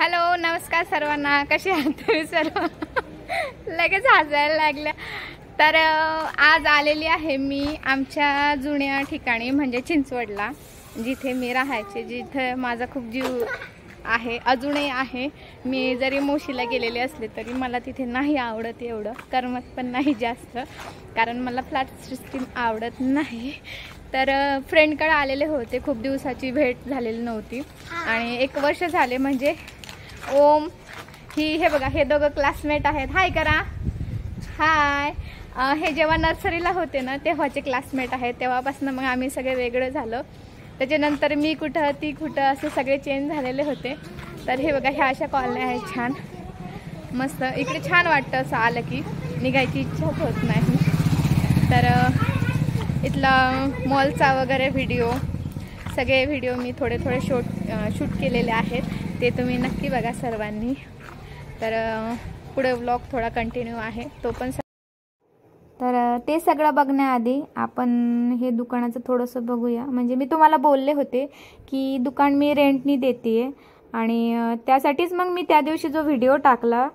Hello नमस्कार सर्वांना. कसे आहात तुम्ही सर्व? लगेच हसायला लागल्या तर आज आलेली आहे मी आमच्या जुन्या ठिकाणी म्हणजे चिंचवडला जिथे मी राहायचे जिथे माझा खूप जीव आहे अजूनही आहे. मी जरी मोशीला गेलेले असले तरी मला तिथे नाही आवडत एवढं. करमत पण नाही जास्त कारण मला फ्लॅट सिस्टीम आवडत नाही. तर फ्रेंडकडे आलेले होते. खूप दिवसाची भेट झालेली नव्हती. आणि एक वर्ष झाले म्हणजे ओम. ही हे बघा हे दोघं क्लासमेट आहेत. हाय करा. हाय हे जेव्हा नर्सरीला होते ना तेव्हाचे क्लासमेट आहेत. तेव्हापासून मग आम्ही सगळे वेगळं झालो. त्याच्यानंतर मी कुठं ती कुठं असे सगळे चेंज झालेले होते. तर हे बघा ह्या अशा कॉलन्या आहेत. छान. मस्त. इकडे छान वाटतं असं आलं की निघायची इच्छाच होत नाही. तर इथला मॉलचा वगैरे व्हिडिओ सगळे व्हिडिओ मी थोडे थोडे शूट शूट केलेले आहेत. ते तुम्ही नक्की बघा सर्वांनी. तर पुढे व्लॉग थोडा कंटिन्यू आहे. तो पण तर ते सगळं बघण्याआधी आपण हे दुकानाचं थोडंसं बघूया. म्हणजे मी तुम्हाला बोलले होते की दुकान मी रेंटनी देते आणि त्यासाठीच मग मी त्या दिवशी जो व्हिडिओ टाकला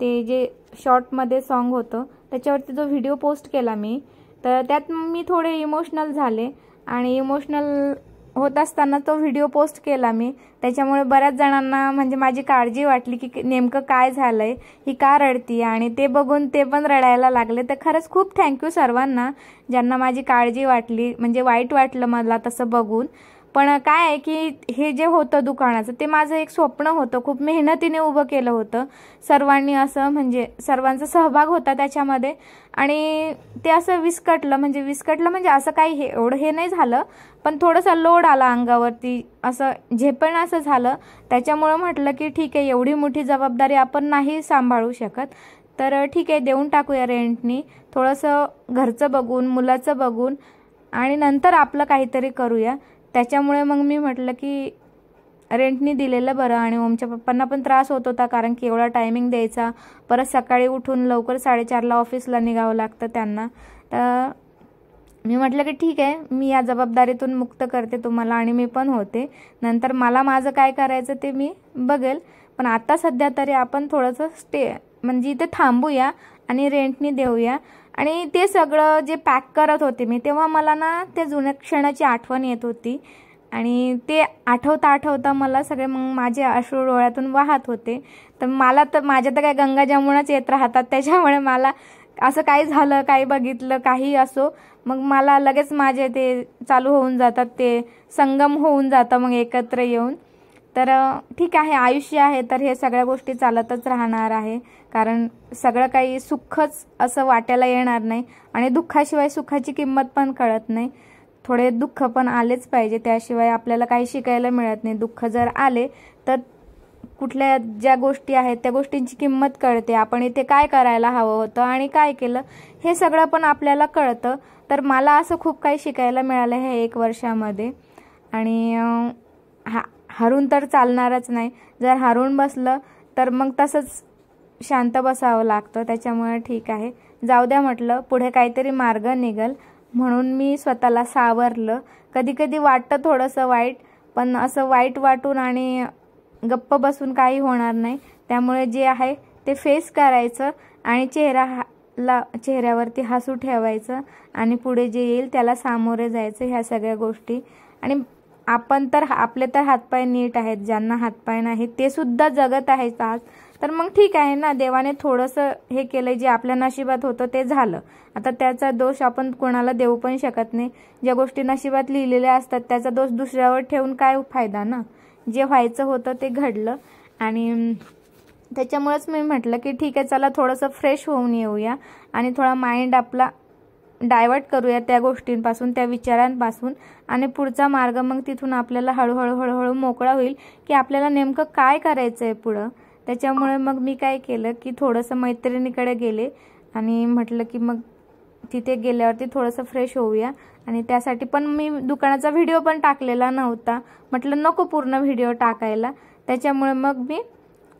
ते जे शॉर्टमध्ये सॉन्ग होतं त्याच्यावरती जो व्हिडिओ पोस्ट केला मी तर त्यात मी थोडे इमोशनल झाले. आणि इमोशनल होत असताना तो व्हिडिओ पोस्ट केला मी. त्याच्यामुळे बऱ्याच जणांना म्हणजे माझी काळजी वाटली की नेमकं काय झालंय ही का रडती आणि ते बघून ते पण रडायला लागले. तर खरंच खूप थँक्यू सर्वांना ज्यांना माझी काळजी वाटली म्हणजे वाईट वाटलं मला तसं बघून. पण काय आहे की हे जे होतं दुकानाचं ते माझं एक स्वप्न होतं. खूप मेहनतीने उभं केलं होतं. सर्वांनी असं म्हणजे सर्वांचा सहभाग होता त्याच्यामध्ये. आणि ते असं विस्कटलं म्हणजे विस्कटलं म्हणजे असं काही हे एवढं हे नाही झालं. पण थोडंसं लोड आला अंगावरती असं झेपण असं झालं. त्याच्यामुळं म्हटलं की ठीक आहे एवढी मोठी जबाबदारी आपण नाही सांभाळू शकत. तर ठीक आहे देऊन टाकूया रेंटनी थोडंसं घरचं बघून मुलाचं बघून. आणि नंतर आपलं काहीतरी करूया. त्याच्यामुळे मग मी म्हटलं की रेंटनी दिलेलं बरं आणि ओमच्या पप्पांना पण त्रास होत होता कारण की एवढा टायमिंग द्यायचा. परत सकाळी उठून लवकर साडेचारला ऑफिसला निघावं लागतं त्यांना. तर मी म्हटलं की ठीक आहे मी या जबाबदारीतून मुक्त करते तुम्हाला आणि मी पण होते. नंतर मला माझं काय करायचं ते मी बघेल. पण आता सध्या तरी आपण थोडंसं स्टे म्हणजे इथे थांबूया. आणि रेंटनी देऊया. आणि ते सगळं जे पॅक करत होते मी तेव्हा मला ना त्या जुन्या क्षणाची आठवण येत होती. आणि ते आठवता आठवता मला सगळे मग माझे अश्रू डोळ्यातून वाहत होते. तर मला तर माझ्या तर काय गंगा जमुनाच येत राहतात. त्याच्यामुळे मला असं काही झालं काही बघितलं काही असो मग मला लगेच माझे ते चालू होऊन जातात ते संगम होऊन जातं मग एकत्र येऊन. तर ठीक आहे आयुष्य आहे तर हे सगळ्या गोष्टी चालतच राहणार आहे. कारण सगळं काही सुखच असं वाटायला येणार नाही आणि दुःखाशिवाय सुखाची किंमत पण कळत नाही. थोडे दुःख पण आलेच पाहिजे. त्याशिवाय आपल्याला काही शिकायला मिळत नाही. दुःख जर आले तर कुठल्या ज्या गोष्टी आहेत त्या गोष्टींची किंमत कळते. आपण इथे काय करायला हवं होतं आणि काय केलं हे सगळं पण आपल्याला कळतं. तर मला असं खूप काही शिकायला मिळालं हे एक वर्षामध्ये. आणि हा हारून तर चालणारच नाही. जर हारून बसलं तर मग तसंच शांत बसावं लागतं. त्याच्यामुळे ठीक आहे. जाऊ द्या म्हटलं पुढे काहीतरी मार्ग निघल. म्हणून मी स्वतःला सावरलं. कधी कधी वाटतं थोडंसं वाईट पण असं वाईट वाटून आणि गप्प बसून काही होणार नाही. त्यामुळे जे आहे ते फेस करायचं आणि चेहरा हा- ला चेहऱ्यावरती हसू ठेवायचं आणि पुढे जे येईल त्याला सामोरे जायचं ह्या सगळ्या गोष्टी. आणि आपण तर आपले तर हातपाय नीट आहेत ज्यांना हातपाय नाही ते सुद्धा जगत आहेत आज. तर मग ठीक आहे ना देवाने थोडंसं हे केलं जे आपल्या नशिबात होतं ते झालं. आता त्याचा दोष आपण कोणाला देऊ पण शकत नाही. ज्या गोष्टी नशिबात लिहिलेल्या असतात त्याचा दोष दुसऱ्यावर ठेवून काय फायदा ना? जे व्हायचं होतं ते घडलं. आणि त्याच्यामुळेच मी म्हटलं की ठीक आहे चला थोडंसं फ्रेश होऊन येऊया. आणि थोडा माइंड आपला डायवर्ट करूया त्या गोष्टींपासून त्या विचारांपासून. आणि पुढचा मार्ग मग तिथून आपल्याला हळूहळू हळूहळू मोकळा होईल की आपल्याला नेमकं काय करायचं आहे पुढं. त्याच्यामुळे मग मी काय केलं की थोडंसं मैत्रिणीकडे गेले आणि म्हटलं की मग तिथे गेल्यावरती थोडंसं फ्रेश होऊया. आणि त्यासाठी पण मी दुकानाचा व्हिडिओ पण टाकलेला नव्हता. म्हटलं नको पूर्ण व्हिडिओ टाकायला. त्याच्यामुळे मग मी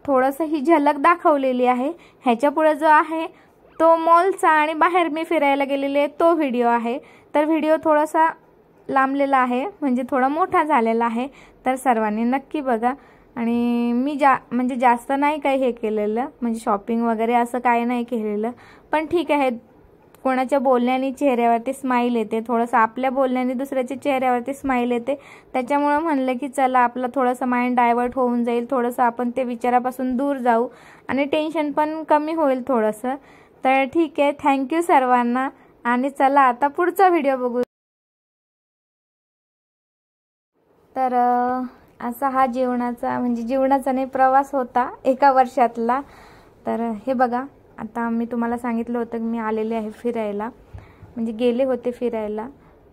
थोडंसं ही झलक दाखवलेली आहे. ह्याच्यापुढे जो आहे तो मॉलचा आणि बाहेर मी फिरायला गेलेले आहे तो व्हिडिओ आहे. तर व्हिडिओ थोडासा लांबलेला आहे म्हणजे थोडा मोठा झालेला आहे. तर सर्वांनी नक्की बघा. आणि मी जा म्हणजे जास्त नाही काही हे केलेलं म्हणजे शॉपिंग वगैरे असं काही नाही केलेलं. पण ठीक आहे कोणाच्या बोलण्याने चेहऱ्यावरती स्माईल येते थोडंसं आपल्या बोलण्याने दुसऱ्याच्या चेहऱ्यावरती स्माईल येते. त्याच्यामुळं म्हणलं की चला आपलं थोडंसं माइंड डायवर्ट होऊन जाईल थोडंसं आपण ते विचारापासून दूर जाऊ. आणि टेन्शन पण कमी होईल थोडंसं. तर ठीक आहे. थँक्यू सर्वांना. आणि चला आता पुढचा व्हिडिओ बघू. तर असा हा जेवणाचा म्हणजे जेवणाचा नाही प्रवास होता एका वर्षातला. तर हे बघा आता मी तुम्हाला सांगितलं होतं की मी आलेले आहे फिरायला. म्हणजे गेले होते फिरायला.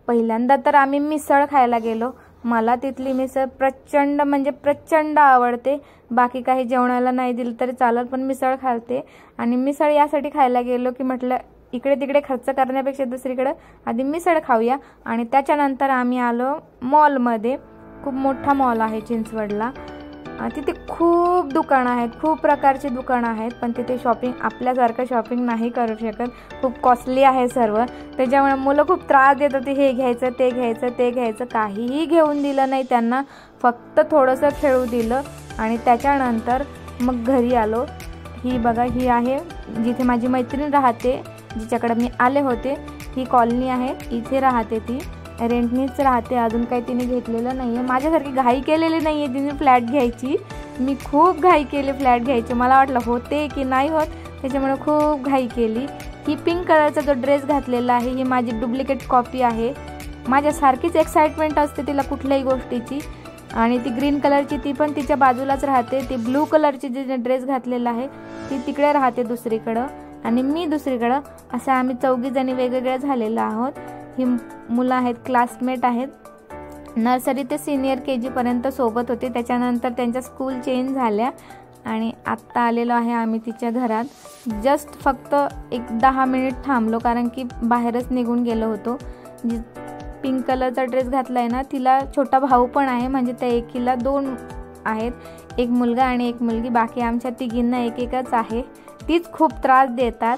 पहिल्यांदा तर आम्ही मिसळ खायला गेलो. मला तिथली मिसळ प्रचंड म्हणजे प्रचंड आवडते. बाकी काही जेवणाला नाही दिलं तरी चालत पण मिसळ खालते आणि मिसळ यासाठी खायला गेलो की म्हटलं इकडे तिकडे खर्च करण्यापेक्षा दुसरीकडं आधी मिसळ खाऊया. आणि त्याच्यानंतर आम्ही आलो मॉलमध्ये खूप मोठा मॉल आहे चिंचवडला. तिथे खूप दुकानं आहेत खूप प्रकारची दुकानं आहेत पण तिथे शॉपिंग आपल्यासारखं शॉपिंग नाही करू शकत. खूप कॉस्टली आहे सर्व. त्याच्यामुळे मुलं खूप त्रास देत होती हे घ्यायचं ते घ्यायचं ते घ्यायचं. काहीही घेऊन दिलं नाही त्यांना. फक्त थोडंसं खेळू दिलं आणि त्याच्यानंतर मग घरी आलो. ही बघा ही आहे जिथे माझी मैत्रीण राहते जिच्याकडे मी आले होते. ही कॉलनी आहे इथे राहते ती. रेंटनीच राहते अजून काही तिने घेतलेलं नाही आहे माझ्यासारखी घाई केलेली नाही आहे तिने फ्लॅट घ्यायची. मी खूप घाई केली फ्लॅट घ्यायची. मला वाटलं होते की नाही होत त्याच्यामुळे खूप घाई केली. ही पिंक कलरचा जो ड्रेस घातलेला आहे ही माझी डुप्लिकेट कॉपी आहे. माझ्यासारखीच एक्साइटमेंट असते तिला कुठल्याही गोष्टीची. आणि ती ग्रीन कलरची ती पण तिच्या बाजूलाच राहते. ती ब्लू कलरची जी ड्रेस घातलेला आहे ती तिकडे राहते दुसरीकडं. आणि मी दुसरीकडं. असं आम्ही चौघीजणी वेगवेगळ्या झालेलो आहोत. ही मुलं आहेत क्लासमेट आहेत. नर्सरी ते सिनियर के जीपर्यंत सोबत होते. त्याच्यानंतर त्यांच्या स्कूल चेंज झाल्या आणि आत्ता आलेलो आहे आम्ही तिच्या घरात. जस्ट फक्त एक दहा मिनिट थांबलो कारण की बाहेरच निघून गेलो होतो. जी पिंक कलरचा ड्रेस घातला आहे ना तिला छोटा भाऊ पण आहे म्हणजे त्या एकीला दोन आहेत. एक मुलगा आणि एक मुलगी. बाकी आमच्या तिघींना एक एकच आहे. तीच खूप त्रास देतात.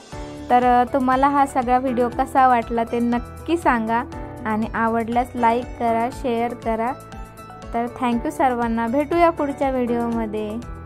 तर तुम्हाला हा सगळा व्हिडिओ कसा वाटला ते नक्की सांगा. आणि आवडल्यास लाईक करा शेअर करा. तर थँक्यू सर्वांना. भेटूया पुढच्या व्हिडिओमध्ये